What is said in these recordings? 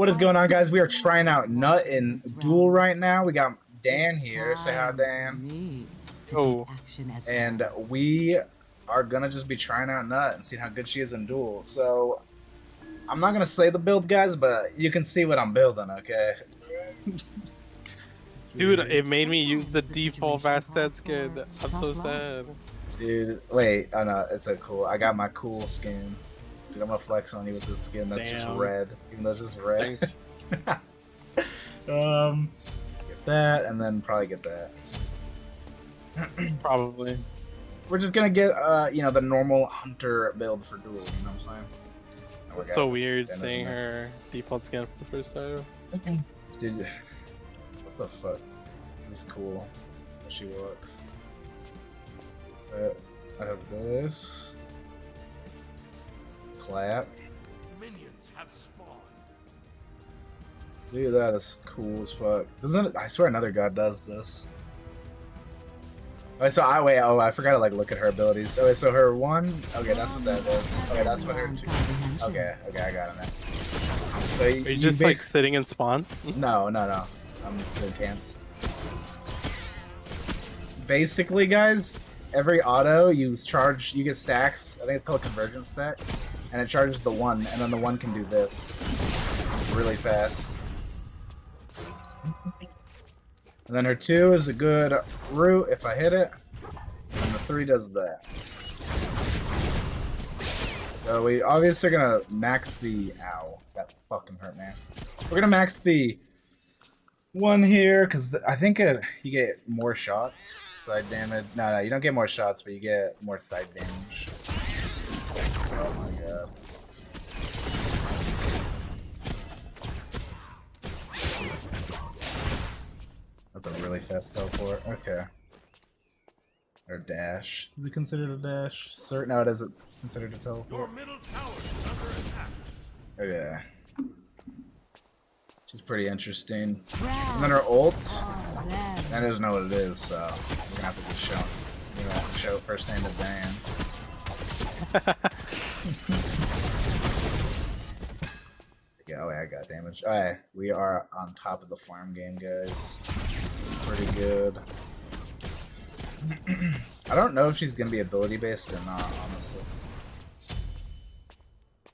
What is going on, guys? We are trying out Nut in Duel right now. We got Dan here. Say hi, Dan. Oh. And we are gonna just be trying out Nut and seeing how good she is in Duel. So I'm not gonna say the build, guys, but you can see what I'm building. Okay. Dude, it made me use the default Bastet skin. I'm so sad. Dude, wait. Oh no, it's a cool. I got my cool skin. Dude, I'm gonna flex on you with this skin that's just red. Even though it's just red. Thanks. um, get that, and then probably get that. Probably. We're just gonna get, uh, you know, the normal hunter build for duel. You know what I'm saying? Oh, we so weird Dennis seeing in there. her default skin for the first time. Dude, what the fuck? This is cool. How she looks. Uh, I have this. Clap. Minions have spawned. Dude, that is cool as fuck. Doesn't it? I swear another god does this. Okay, so I wait. Oh, I forgot to like look at her abilities. Okay, so her one. Okay, that's what that is. Okay, that's what her. two- Okay, okay, I got it now. So you, Are you just basi- like sitting in spawn? No, no, no. I'm doing camps. Basically, guys, every auto you charge, you get stacks. I think it's called convergence stacks, and it charges the one, and then the one can do this really fast. And then her two is a good root if I hit it, and the three does that. So we obviously are gonna max the ow. That fucking hurt, man. We're gonna max the one here because I think it, you get more shots, side damage. No, no, you don't get more shots, but you get more side damage. Oh That's a really fast teleport. Okay. Or dash. Is it considered a dash? Certain. now it isn't considered a Your teleport. middle tower is under attack. Oh yeah. She's pretty interesting. And then her ult, oh, I don't know what it is, so we're gonna have to just show, you know, show firsthand to Dan. Yeah, oh yeah, I got damage. Alright, we are on top of the farm game, guys. Pretty good. I don't know if she's gonna be ability based or not, honestly.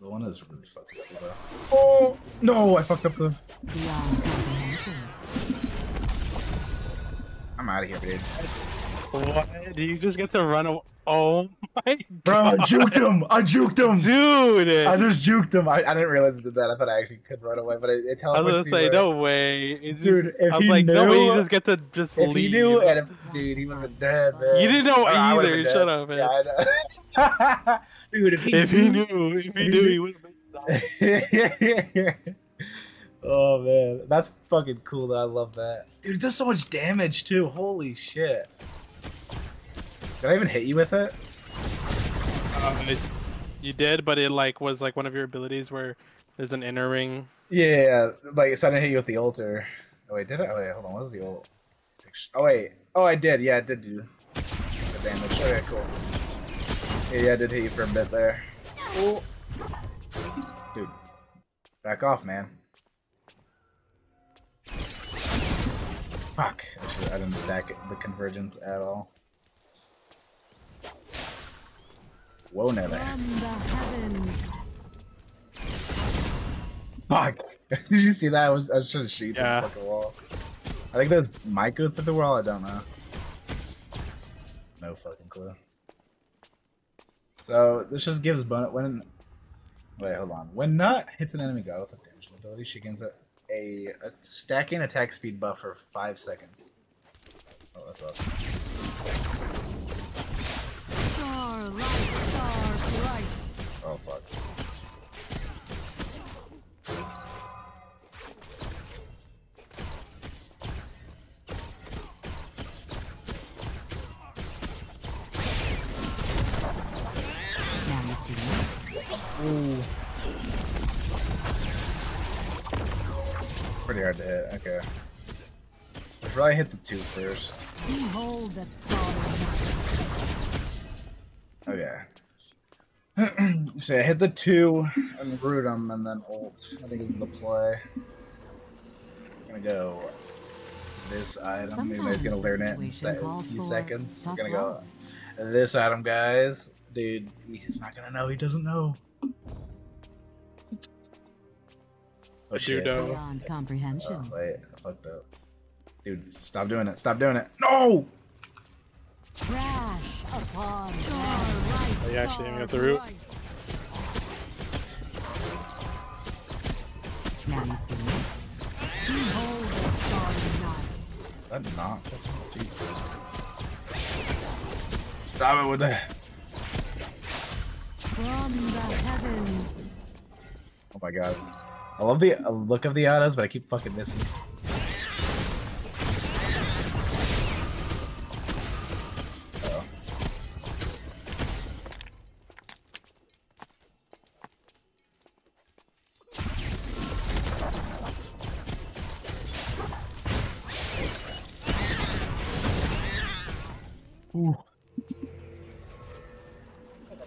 The one is really fucking cool though. Oh no, I fucked up the. I'm out of here, dude. What? Do you just get to run away? Oh my Bro, I juked him! I juked him! dude! I just juked him. I, I didn't realize it did that. I thought I actually could run away, but it, it I was gonna say, no way. It Dude, just- if I was he like, no way, you just get to just If leave. he knew, and if, dude, he would have been dead, man. You didn't know I either, shut up, man. Yeah, I know. dude, if he if he knew. knew, if he knew, he he would have been. dead. oh man, that's fucking cool. Though I love that. Dude, it does so much damage too. Holy shit! Did I even hit you with it? Um, it- you did, but it like was like one of your abilities where there's an inner ring. Yeah, like so I didn't hit you with the altar. Oh wait, did I? Oh wait, hold on. What was the ult? Oh wait. Oh, I did. Yeah, I did do the damage. Okay, cool. Yeah, yeah, I did hit you for a bit there. Oh. Dude, back off, man. Fuck. I, should, I didn't stack it, the convergence at all. Whoa, never. Fuck! Did you see that? I was I was trying to shoot Yeah. the fucking wall. I think that's might go through the wall. I don't know. No fucking clue. So this just gives bon when. Wait, hold on. When Nut hits an enemy god with a damage ability, she gains a, a, a stacking attack speed buff for five seconds. Oh, that's awesome. Oh fuck. Pretty hard to hit. Okay. I probably hit the two first. Behold the star. so I hit the two and root them and then ult. I think is the play. I'm gonna go this item. Maybe he's gonna learn it in a few seconds. I'm gonna go love. this item, guys. Dude, he's not gonna know. He doesn't know. Oh shit. Dudo. Uh, Beyond comprehension. Oh, wait, I fucked up. Dude, stop doing it. Stop doing it. No! Crash upon Oh, you actually didn't get the root. That not. Jesus. Stop it with that. Oh my god. I love the look of the autos, but I keep fucking missing.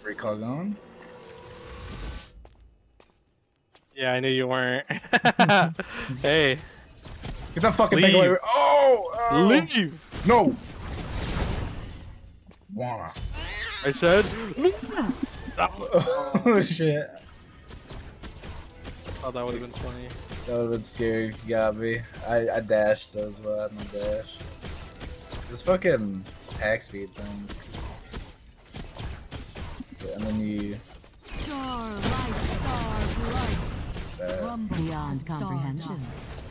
Recall going. Yeah, I knew you weren't. hey, Get that fucking thing away. Oh! oh. leave! No! Wanna. I said. Oh shit. Oh, that would have been funny. That would have been scary if you got me. I, I dashed well. I had no dash. This fucking attack speed thing. And then you. Starlight, starlight. Uh, Rumble beyond comprehension.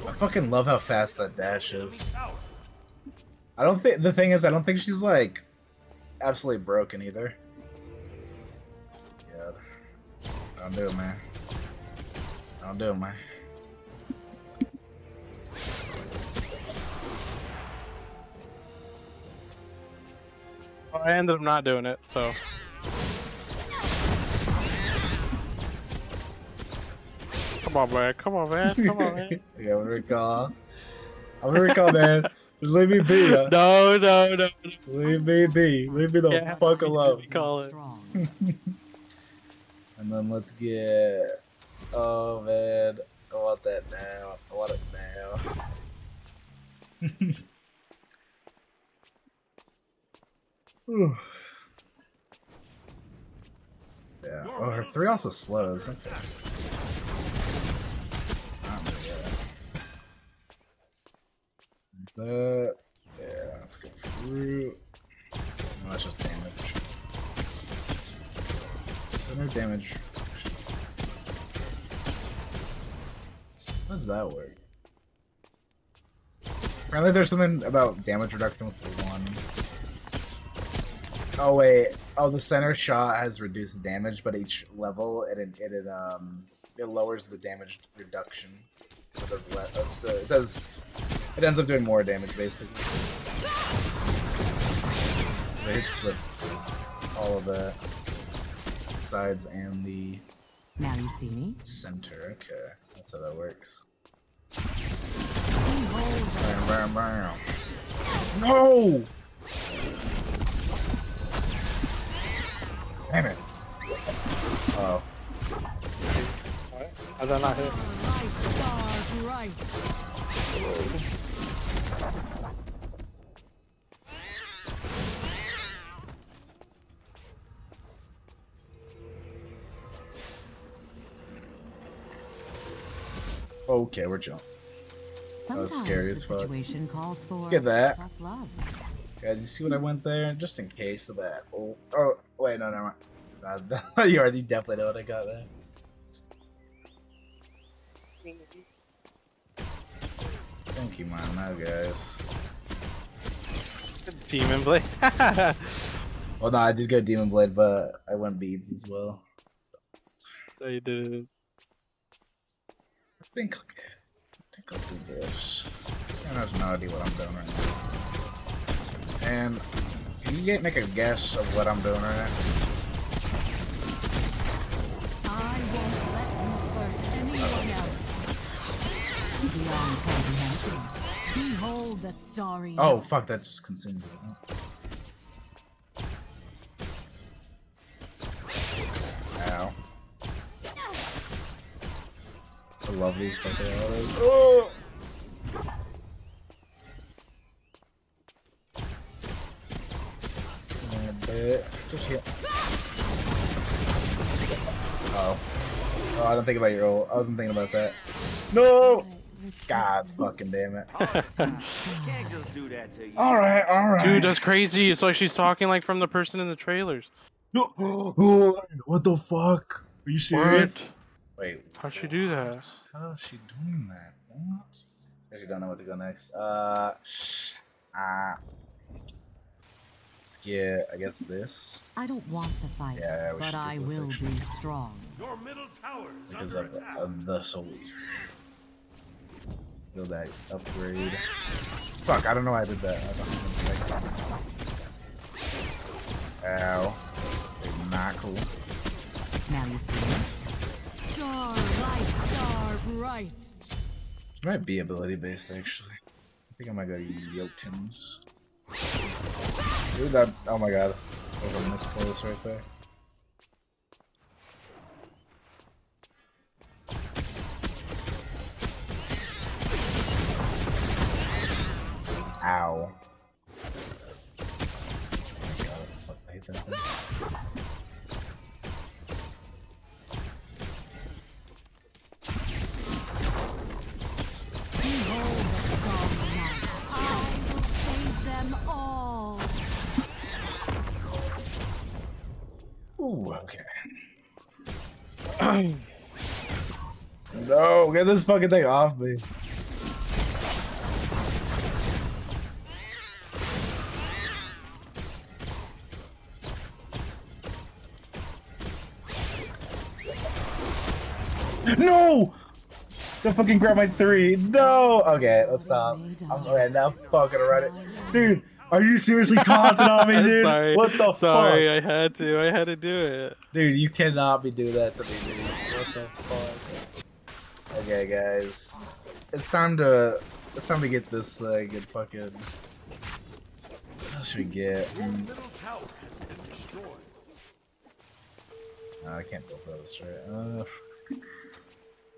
I fucking love how fast that dash is. I don't think. The thing is, I don't think she's like absolutely broken either. God. Don't do it, man. Don't do it, man. Well, I ended up not doing it, so. Come on, man. Come on, man. Come on, man. yeah, I'm gonna recall. I'm gonna recall, man. Just leave me be. huh? No, no, no. no. Leave me be. Leave me the Yeah. fuck alone. Call it. And then let's get. Oh man, I want that now. I want it now. Yeah. Oh, her three also slows. Okay. That. Yeah, let's go through. No, that's just damage. Center damage. How does that work? Apparently there's something about damage reduction with the one. Oh wait. Oh, the center shot has reduced damage, but each level it it, it um it lowers the damage reduction. So it does that's uh, it does it ends up doing more damage basically. So it hits with all of the sides and the Now you see me. center. Okay, that's how that works. Bam, bam, bam. No! Damn it. Oh. How'd that not hit? Light star bright. Okay, we're jumping. That was scary as fuck. situation calls for get that. Guys, you see what I went there? Just in case of that. Oh, oh wait, no, never mind. Uh, you already definitely know what I got there. Thank you, man. Now, guys. Team and play. Well, no, I did go Demon Blade, but I went beads as well. so you did. I think I'll get. I think I'll do this. I have no idea what I'm doing right now. And can you get make a guess of what I'm doing right now? Behold the starry. Oh fuck! That just consumed it. Ow. I love these fucking autos. Oh. Oh. oh, I don't think about your old. I wasn't thinking about that. No! God fucking damn it. Can't just do that to you. Alright, alright. Dude, that's crazy. It's like she's talking like from the person in the trailers. No. what the fuck? Are you serious? What? Wait. How'd she do that? How is she doing that? What? I actually don't know what to go next. Uh, ah. Let's get, I guess, this. I don't want to fight, Yeah, but I will actually. be strong. Your middle tower is Because under of, attack. of the soldier. Build that upgrade. Fuck, I don't know why I did that. I don't even say something. Ow. Not cool. Now you see. Star light, star bright. Might be ability based actually. I think I might go Jotunn's. Dude, that. Oh my god. That was a misplace right there. Ooh, okay. no, get this fucking thing off me. No! They fucking grab my three. No! Okay, let's stop. I'm okay, now I'm fucking already. Dude, are you seriously taunting on me, dude? Sorry. What the Sorry, fuck? I had to. I had to do it. Dude, you cannot be doing that to me, dude. What the fuck? Okay, guys, it's time to it's time to get this thing and fucking. What else should we get? Your Mm, middle tower has been destroyed. no, I can't build those, right? Uh,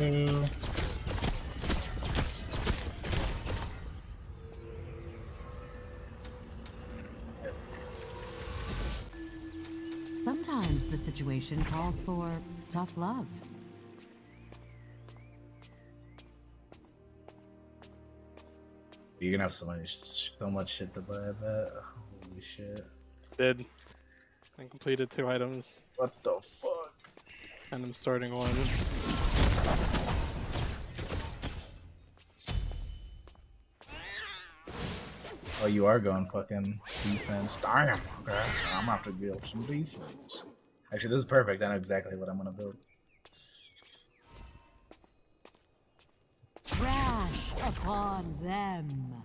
Go. Sometimes the situation calls for tough love. You're gonna have so much, so much shit to buy. I bet. Holy shit! Did. I completed two items, What the fuck? and I'm starting one. Oh, you are going fucking defense. Damn. Okay. I'm gonna have to build some defense. Actually, this is perfect. I know exactly what I'm gonna build. Crash upon them.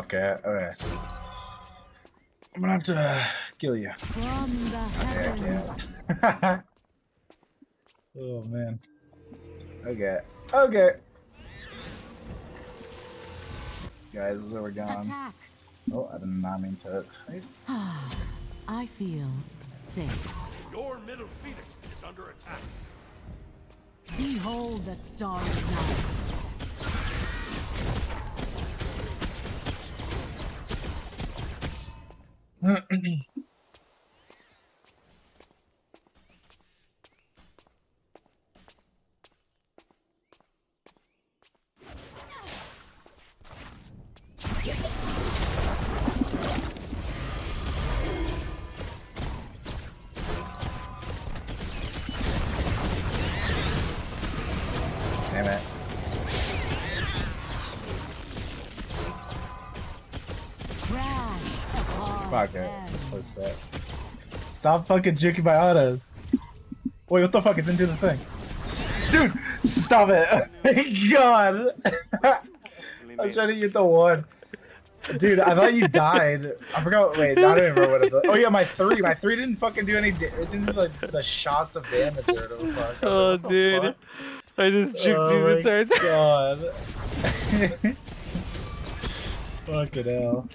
Fuck off. Okay. I'm gonna have to uh, kill you. From the Yeah, heavens. cat. oh man. Okay. Okay. Guys, this is where we're going. Attack. Oh, I did not mean to. I feel safe. Your middle phoenix is under attack. Behold the starry night. Crash upon Fuck it. Let's place that. Stop fucking juking my autos. Wait, what the fuck? It didn't do the thing. Dude, stop it. Oh my god. I was trying to get the one. Dude, I thought you died. I forgot. Wait, I don't remember what it was. Oh yeah, my three. My three didn't fucking do any. It didn't do like the shots of damage or whatever. the fuck. Oh, like, what dude. fuck? I just juked Oh you my the turn. god. Fucking hell.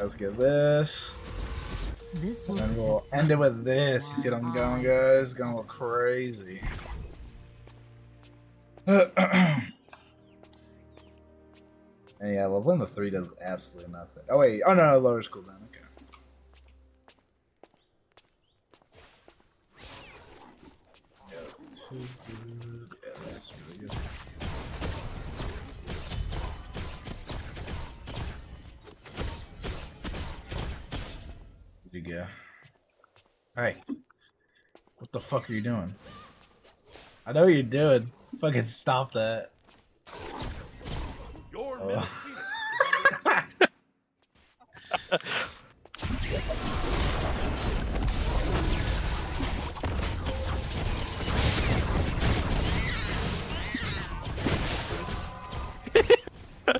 Let's get this. This And we'll end it with this. You see what I'm going, guys? Going a little crazy. and yeah, leveling the three does absolutely nothing. Oh wait, oh no, no lowers cooldown. Okay. Yeah, too good. To go. Hey, what the fuck are you doing? I know what you're doing. Fucking stop that. Your Oh.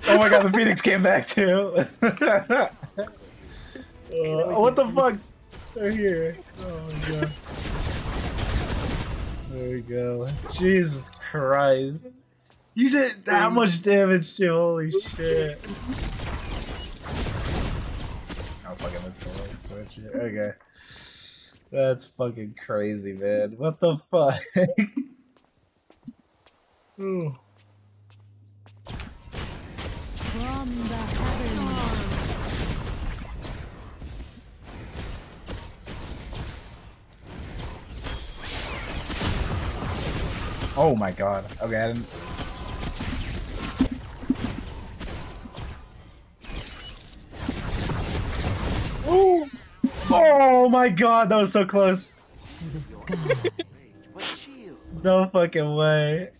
oh my god, the Phoenix came back too. Uh, what the fuck? They're here. Oh my god. There we go. Jesus Christ. You did that much damage too, holy shit. I'm fucking with the switch here. Okay. That's fucking crazy, man. What the fuck? Ooh. From the heavens. Oh my god. Okay, I didn't. Ooh. Oh my god, that was so close. To the sky. but chill. No fucking way.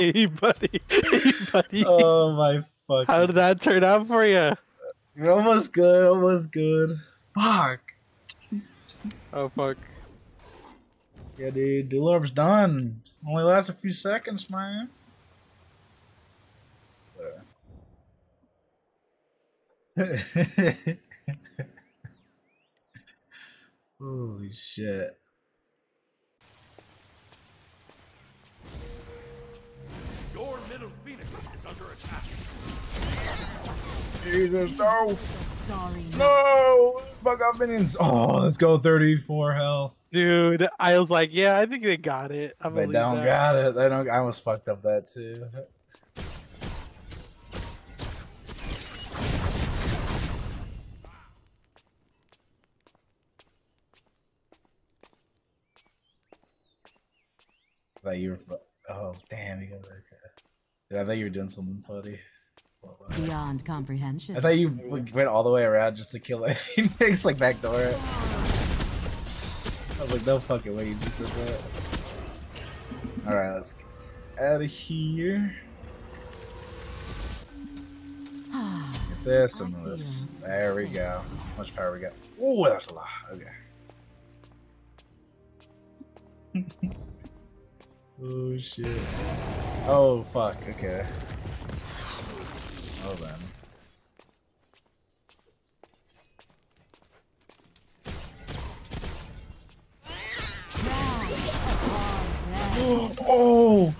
hey, buddy. Hey, buddy. oh my fuck. How did that turn out for you? You're almost good, almost good. Fuck. Oh, fuck. Yeah, dude, Dual Orb's done. Only lasts a few seconds, man. Holy shit. Your middle phoenix is under attack. Jesus, no! Starry night. No! Fuck off minions! Oh, let's go 34 hell. Dude, I was like, yeah, I think they got it. I They believe don't that. got it. They don't. I almost fucked up that too. Thought you were. Oh damn! You got okay. Dude, I thought you were doing something funny. Beyond comprehension. I thought you went all the way around just to kill my Phoenix, like backdoor it. I was like, no fucking way you just did that. Alright, let's get out of here. Get this and this. There we go. How much power we got? Oh, that's a lot. Okay. oh shit. Oh fuck. Okay. Well then. oh!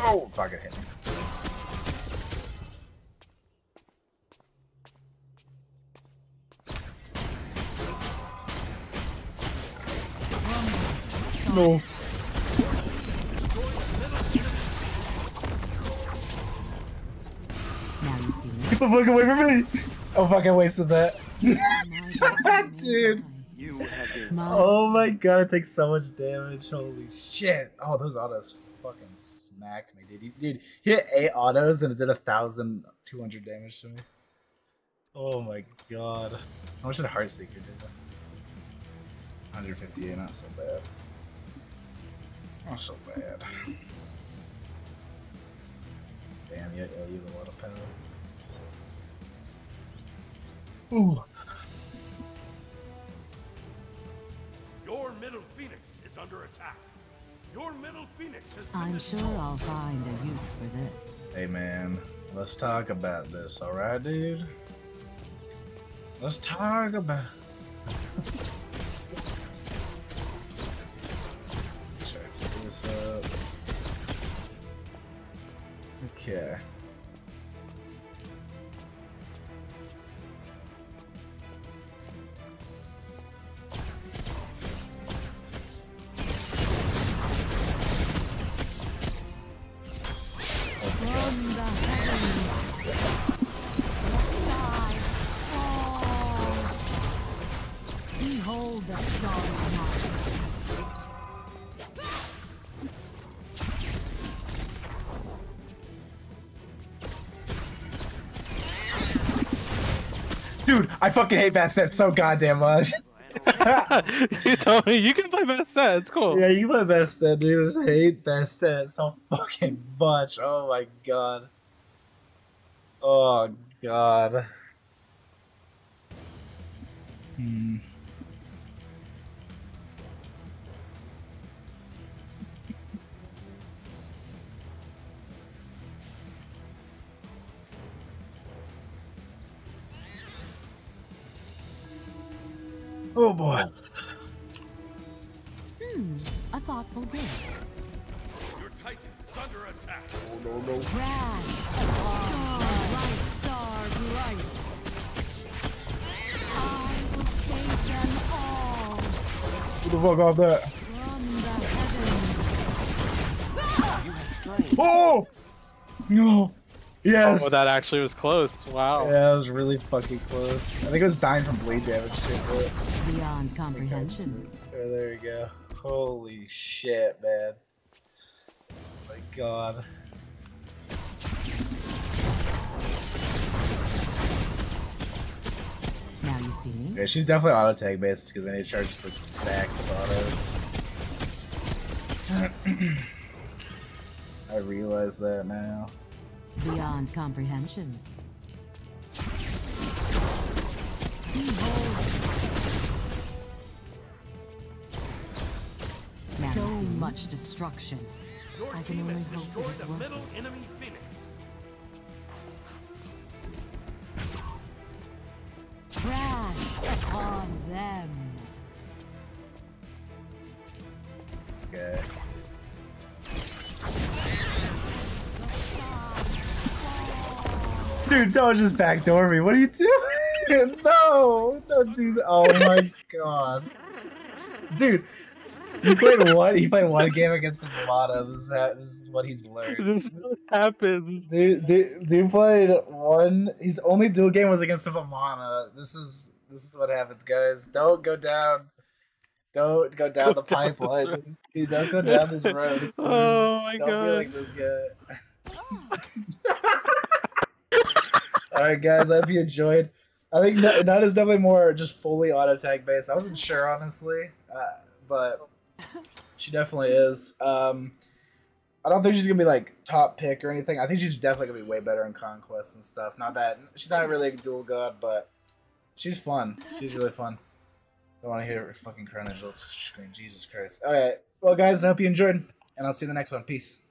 Oh, target hit me. No. The fuck away from me! Oh fuck, I wasted that. Dude. You have Oh my god, it takes so much damage. Holy shit. Oh, those autos fucking smacked me, dude. He, dude, he hit eight autos and it did a thousand two hundred damage to me. Oh my god. How much did Heartseeker do? 158, not so bad. Not so bad. Damn, you, you have a lot of power. Ooh. Your middle phoenix is under attack. Your middle phoenix has been I'm sure. I'll find a use for this. Hey man, let's talk about this, alright, dude? Let's talk about. Check this up. Okay. Dude, I fucking hate Bastet so goddamn much. you told me you can play Bastet. It's cool. yeah, you my Bastet, dude. I just hate Bastet so fucking much. Oh my god. Oh god. Hmm. Oh boy. Hmm, a thoughtful gift. Your titan is under attack. Crash! Star bright, star bright. I will save them all Who the fuck off that? from the heavens. Oh! No! Yes! Oh, that actually was close. Wow. yeah, that was really fucking close. I think it was dying from bleed damage too. But... Beyond comprehension. Oh, there you go. Holy shit, man. Oh my god. Now you see me. Yeah, she's definitely auto tag based because I need to charge the stacks of autos. I realize that now. Beyond comprehension. Behold. So you see me? much destruction. Your I can team only has hope it destroyed the worth middle enemy phoenix. Crash upon them. Dude, don't just backdoor me. What are you doing? no, don't do that. Oh my god. Dude, you played one. He played one game against the Vamana. This is how, this is what he's learned. This is what happens. Dude, dude, dude played one. His only duel game was against the Vamana. This is this is what happens, guys. Don't go down. Don't go down Go the down this pipeline. Dude, don't go down this road. Dude. Oh my Don't be god. like this guy. All right, guys. I hope you enjoyed. I think Nut is definitely more just fully auto tag based. I wasn't sure honestly, uh, but she definitely is. Um, I don't think she's gonna be like top pick or anything. I think she's definitely gonna be way better in conquest and stuff. Not that she's not really a duel god, but she's fun. She's really fun. Don't want to hear her fucking on the screen. Jesus Christ. All right. Well, guys, I hope you enjoyed, and I'll see you in the next one. Peace.